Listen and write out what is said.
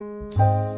you